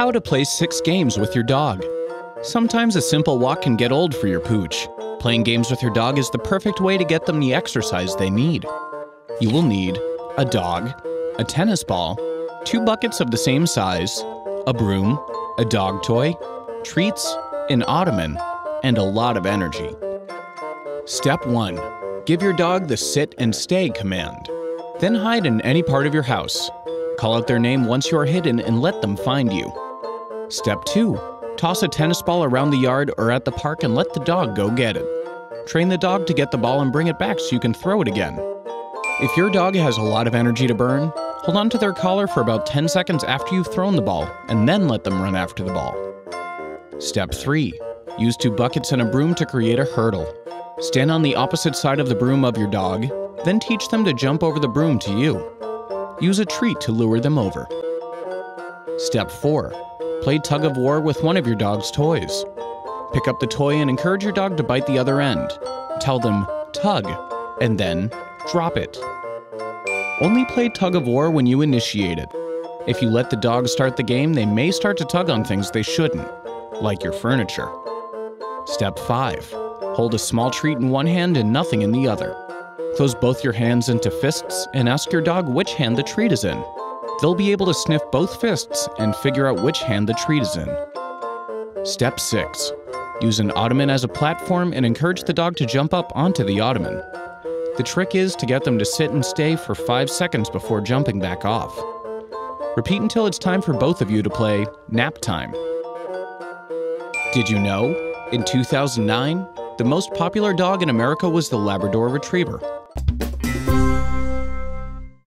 How to play six games with your dog. Sometimes a simple walk can get old for your pooch. Playing games with your dog is the perfect way to get them the exercise they need. You will need a dog, a tennis ball, two buckets of the same size, a broom, a dog toy, treats, an ottoman, and a lot of energy. Step 1. Give your dog the sit and stay command. Then hide in any part of your house. Call out their name once you are hidden and let them find you. Step 2. Toss a tennis ball around the yard or at the park and let the dog go get it. Train the dog to get the ball and bring it back so you can throw it again. If your dog has a lot of energy to burn, hold on to their collar for about 10 seconds after you've thrown the ball and then let them run after the ball. Step 3. Use two buckets and a broom to create a hurdle. Stand on the opposite side of the broom of your dog, then teach them to jump over the broom to you. Use a treat to lure them over. Step 4. Play tug of war with one of your dog's toys. Pick up the toy and encourage your dog to bite the other end. Tell them, tug, and then drop it. Only play tug of war when you initiate it. If you let the dog start the game, they may start to tug on things they shouldn't, like your furniture. Step 5. Hold a small treat in one hand and nothing in the other. Close both your hands into fists and ask your dog which hand the treat is in. They'll be able to sniff both fists and figure out which hand the treat is in. Step 6. Use an ottoman as a platform and encourage the dog to jump up onto the ottoman. The trick is to get them to sit and stay for 5 seconds before jumping back off. Repeat until it's time for both of you to play nap time. Did you know? In 2009, the most popular dog in America was the Labrador Retriever.